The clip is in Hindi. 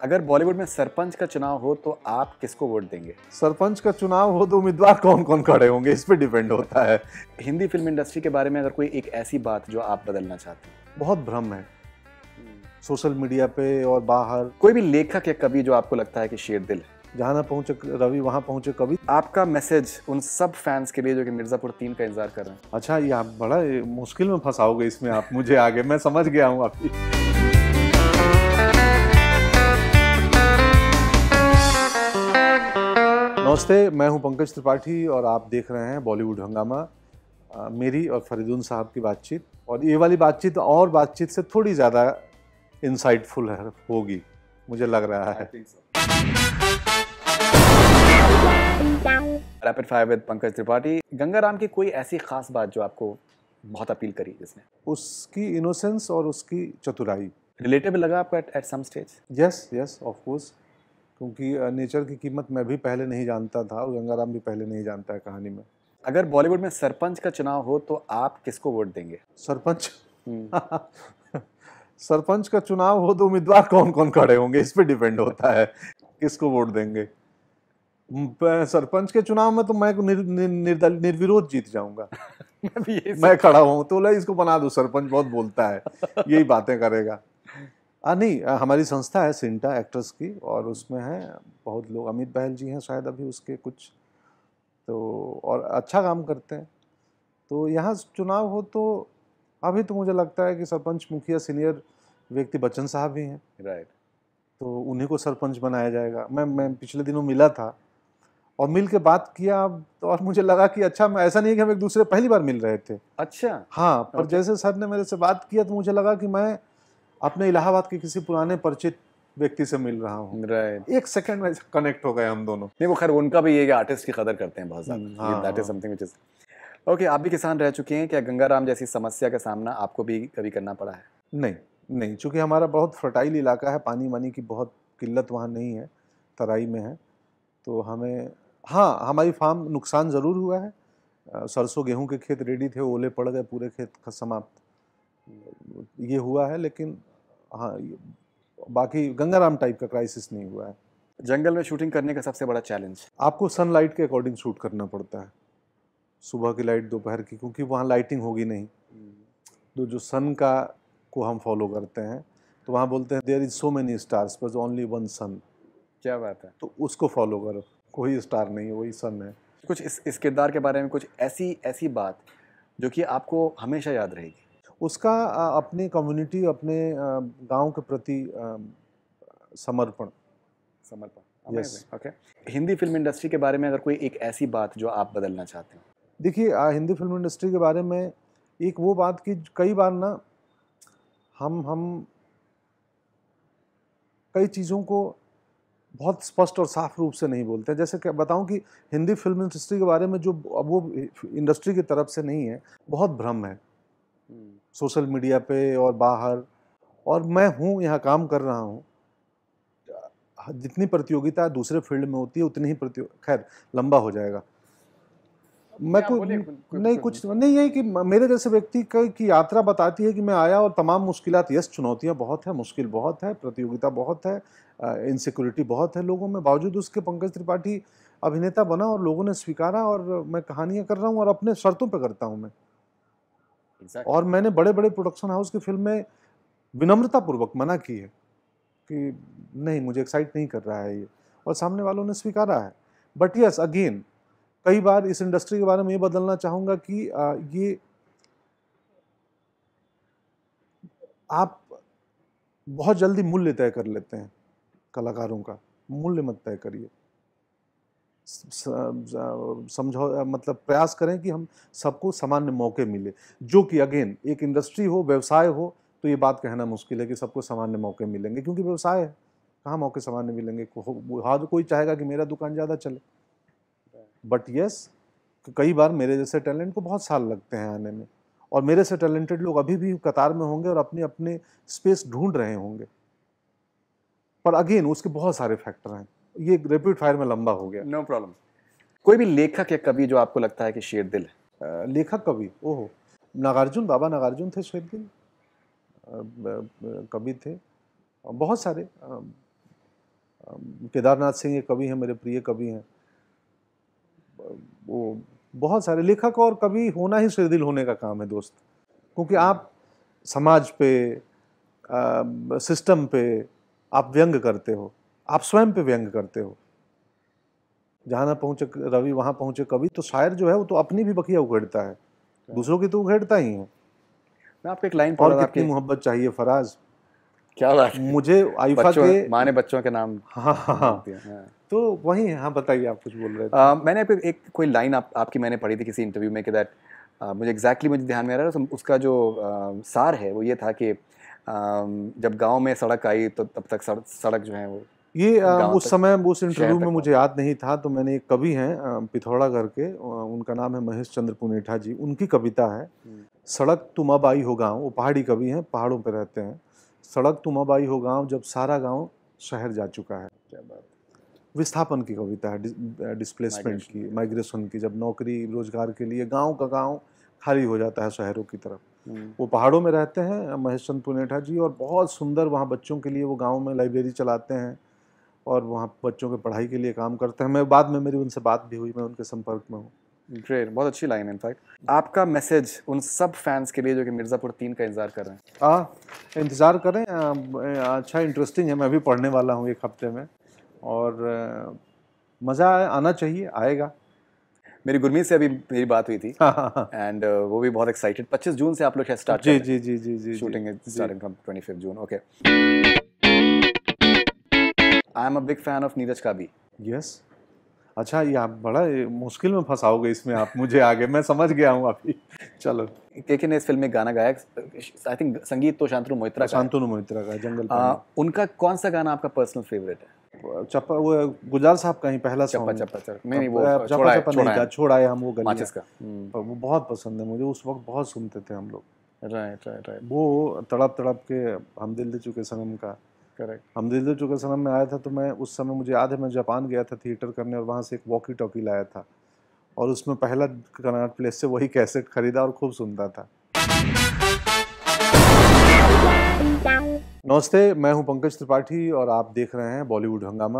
अगर बॉलीवुड में सरपंच का चुनाव हो तो आप किसको वोट देंगे? सरपंच का चुनाव हो तो उम्मीदवार कौन कौन खड़े होंगे? इस पर डिपेंड होता है। हिंदी फ़िल्म इंडस्ट्री के बारे में अगर कोई एक ऐसी बात जो आप बदलना चाहते हैं। बहुत भ्रम है। सोशल मीडिया पे और बाहर। कोई भी लेखक या कवि जो आपको लगता है कि शेर दिल है। जहाँ ना पहुँचे रवि वहाँ पहुँचे कवि। आपका मैसेज उन सब फैंस के लिए जो कि मिर्जापुर तीन का इंतज़ार कर रहे हैं। अच्छा ये आप बड़ा मुश्किल में फंसाओगे इसमें आप। मुझे आगे मैं समझ गया हूँ आपकी नमस्ते मैं हूँ पंकज त्रिपाठी और आप देख रहे हैं बॉलीवुड हंगामा। मेरी और फरीदुन साहब की बातचीत। और ये वाली बातचीत और बातचीत से थोड़ी ज़्यादा इंसाइटफुल है होगी मुझे लग रहा है। Rapid fire with Pankaj Tripathi. Gangaram की कोई ऐसी खास बात जो आपको बहुत अपील करी जिसने? उसकी इनोसेंस और उसकी चतुराई। रिलेटेबल लगा आपको at some stage yes yes of course क्योंकि नेचर की कीमत मैं भी पहले नहीं जानता था और गंगाराम भी पहले नहीं जानता है कहानी में। अगर बॉलीवुड में सरपंच का चुनाव हो तो आप किसको वोट देंगे? सरपंच? सरपंच का चुनाव हो तो उम्मीदवार कौन कौन खड़े होंगे? इस पे डिपेंड होता है किसको वोट देंगे। सरपंच के चुनाव में तो मैं निर, निर, निर्दल निर्विरोध जीत जाऊँगा। मैं मैं खड़ा हूँ तो बोला इसको बना दो सरपंच बहुत बोलता है यही बातें करेगा। आ, नहीं आ, हमारी संस्था है सिंटा एक्ट्रेस की और उसमें है बहुत लोग। अमित बहल जी हैं शायद अभी उसके कुछ। तो और अच्छा काम करते हैं। तो यहाँ चुनाव हो तो अभी तो मुझे लगता है कि सरपंच मुखिया सीनियर व्यक्ति बच्चन साहब भी हैं। राइट तो उन्हीं को सरपंच बनाया जाएगा। मैं मैं पिछले दिनों मिला था और मिल के बात किया तो और मुझे लगा कि अच्छा मैं ऐसा नहीं है कि हम एक दूसरे पहली बार मिल रहे थे। अच्छा। हाँ पर. जैसे सर ने मेरे से बात किया तो मुझे लगा कि मैं अपने इलाहाबाद के किसी पुराने परिचित व्यक्ति से मिल रहा हूँ। राइट एक सेकंड में कनेक्ट हो गए हम दोनों। नहीं वो खैर उनका भी ये कि आर्टिस्ट की कदर करते हैं बहुत ज़्यादा। That is. Something is okay आप भी किसान रह चुके हैं क्या गंगाराम जैसी समस्या का सामना आपको भी कभी करना पड़ा है? नहीं नहीं चूँकि हमारा बहुत फर्टाइल इलाका है पानी वानी की बहुत किल्लत वहाँ नहीं है तराई में है तो हमें हाँ हमारी फार्म नुकसान ज़रूर हुआ है। सरसों गेहूँ के खेत रेडी थे ओले पड़ गए पूरे खेत समाप्त। ये हुआ है लेकिन हाँ बाकी गंगाराम टाइप का क्राइसिस नहीं हुआ है। जंगल में शूटिंग करने का सबसे बड़ा चैलेंज आपको सनलाइट के अकॉर्डिंग शूट करना पड़ता है। सुबह की लाइट दोपहर की क्योंकि वहाँ लाइटिंग होगी नहीं। तो जो सन का को हम फॉलो करते हैं तो वहाँ बोलते हैं there is so many stars बस ओनली वन सन क्या बात है। तो उसको फॉलो करो कोई स्टार नहीं है वही सन है। कुछ इस इस किरदार के बारे में कुछ ऐसी ऐसी बात जो कि आपको हमेशा याद रहेगी। उसका अपने कम्युनिटी अपने गाँव के प्रति समर्पण। समर्पण। Yes. Okay Hindi film industry के बारे में अगर कोई एक ऐसी बात जो आप बदलना चाहते हैं? देखिए हिंदी फ़िल्म इंडस्ट्री के बारे में एक वो बात कि कई बार ना हम हम कई चीज़ों को बहुत स्पष्ट और साफ़ रूप से नहीं बोलते जैसे कि बताऊँ कि हिंदी फ़िल्म इंडस्ट्री के बारे में जो अब वो इंडस्ट्री की तरफ़ से नहीं है बहुत भ्रम है। सोशल मीडिया पे और बाहर और मैं हूँ यहाँ काम कर रहा हूँ। जितनी प्रतियोगिता दूसरे फ़ील्ड में होती है उतनी ही प्रतियो खैर लंबा हो जाएगा। मैं आप कोई बोलिए, कोई- कोई- नहीं कुछ नहीं यही कि मेरे जैसे व्यक्ति का की यात्रा बताती है कि मैं आया और तमाम मुश्किल यस चुनौतियाँ बहुत है मुश्किल बहुत है प्रतियोगिता बहुत है इनसिक्योरिटी बहुत है लोगों में बावजूद उसके पंकज त्रिपाठी अभिनेता बना और लोगों ने स्वीकारा और मैं कहानियाँ कर रहा हूँ और अपने शर्तों पर करता हूँ मैं। Exactly. और मैंने बड़े बड़े प्रोडक्शन हाउस की फ़िल्म फ़िल्में विनम्रतापूर्वक मना की है कि नहीं मुझे एक्साइट नहीं कर रहा है ये। और सामने वालों ने स्वीकारा है। बट यस अगेन कई बार इस इंडस्ट्री के बारे में ये बदलना चाहूँगा कि आ, ये आप बहुत जल्दी मूल्य तय कर लेते हैं कलाकारों का। मूल्य मत तय करिए। समझो मतलब प्रयास करें कि हम सबको सामान्य मौके मिले। जो कि अगेन, एक इंडस्ट्री हो, व्यवसाय हो तो ये बात कहना मुश्किल है कि सबको सामान्य मौके मिलेंगे, क्योंकि व्यवसाय है। कहाँ मौके सामान्य मिलेंगे? हर कोई चाहेगा कि मेरा दुकान ज़्यादा चले। बट यस कई बार मेरे जैसे टैलेंट को बहुत साल लगते हैं आने में, और मेरे से टैलेंटेड लोग अभी भी कतार में होंगे और अपने अपने स्पेस ढूंढ रहे होंगे। पर अगेन, उसके बहुत सारे फैक्टर हैं। ये रेपिड फायर में लंबा हो गया। नो no प्रॉब्लम कोई भी लेखक या कवि जो आपको लगता है कि शेर दिल है? लेखक कवि ओहो। नागार्जुन बाबा नागार्जुन थे ब- ब- कवि थे। बहुत सारे। केदारनाथ सिंह ये कवि हैं मेरे प्रिय कवि हैं। वो बहुत सारे लेखक और कवि होना ही सिरदिल होने का काम है दोस्त। क्योंकि आप समाज पे अ, सिस्टम पे आप व्यंग करते हो। आप स्वयं पे व्यंग करते हो। जहाँ ना पहुँचे रवि वहाँ पहुँचे कवि तो शायर जो है वो तो अपनी भी बखिया उघेड़ता है। दूसरों की तो उघेड़ता ही है। मैं आपको एक लाइन और कितनी मोहब्बत चाहिए फराज? क्या बात मुझे बच्चों के माँ ने बच्चों के नाम हाँ हाँ हाँ हाँ। तो वही है हाँ बताइए आप कुछ बोल रहे थे। मैंने आपको एक कोई लाइन आप, आपकी मैंने पढ़ी थी किसी इंटरव्यू में कि दैट मुझे एग्जैक्टली exactly मुझे ध्यान में आ रहा है तो उसका जो आ, सार है वो ये था कि आ, जब गाँव में सड़क आई तो तब तक सड़क जो है वो ये उस समय उस इंटरव्यू में मुझे याद नहीं था तो मैंने एक कवि हैं पिथौरा करके उनका नाम है महेश चंद्र पुनेठा जी। उनकी कविता है हम्म। सड़क तुम अब आई हो गाँव। वो पहाड़ी कवि हैं पहाड़ों पर रहते हैं। सड़क तुम अब आई हो गाँव जब सारा गाँव शहर जा चुका है। क्या बात विस्थापन की कविता है डिस्प्लेसमेंट की माइग्रेशन की जब नौकरी रोज़गार के लिए गाँव का गाँव खाली हो जाता है शहरों की तरफ़। हम्म, वो पहाड़ों में रहते हैं महेश चंद पुनेठा जी और बहुत सुंदर वहाँ बच्चों के लिए वो गाँव में लाइब्रेरी चलाते हैं। और वहाँ बच्चों के पढ़ाई के लिए काम करते हैं। मैं बाद में मेरी उनसे बात भी हुई मैं उनके संपर्क में हूँ। ग्रेट बहुत अच्छी लाइन है इनफैक्ट आपका मैसेज उन सब फैंस के लिए जो कि मिर्ज़ापुर तीन का इंतज़ार कर रहे हैं? आ, इंतज़ार करें आ, अच्छा इंटरेस्टिंग है मैं भी पढ़ने वाला हूँ एक हफ़्ते में। और मज़ा आना चाहिए आएगा। मेरी गुरमीत से अभी मेरी बात हुई थी। हाँ हाँ हाँ। एंड वो भी बहुत एक्साइटेड 25 जून से आप लोग शायद स्टार्ट जी जी जी जी जी shooting जी, is जी। starting from 25th June. Okay. I am a big fan of Neeraj Kabi. Yes अच्छा ये आप बड़ा मुश्किल में फंसाओगे इसमें आप मुझे आगे मैं समझ गया हूँ अभी। चलो। केके ने इस फ़िल्म में गाना गाया आई थिंक संगीत तो शांतनु मोहित्रा का शांतनु मोहित्रा का जंगल आ, उनका कौन सा गाना आपका पर्सनल फेवरेट है? चप्पा वो गुलजार साहब का ही पहला चप्पा चप्पा चप्पा। नहीं वो चप्पा चप्पा नहीं छोड़ा है हम वो माचिस का। वो बहुत पसंद है मुझे उस वक्त बहुत सुनते थे हम लोग। राइट राइट राइट वो तड़प तड़प के हम दिल दे चुके सनम का। करेक्ट हम दिल चुके सनम में आया था तो मैं उस समय मुझे याद है, मैं जापान गया था थिएटर करने और वहाँ से एक वॉकी टॉकी लाया था। और उसमें पहला कनाट प्लेस से वही कैसेट खरीदा और खूब सुनता था। नमस्ते, मैं हूँ पंकज त्रिपाठी और आप देख रहे हैं बॉलीवुड हंगामा।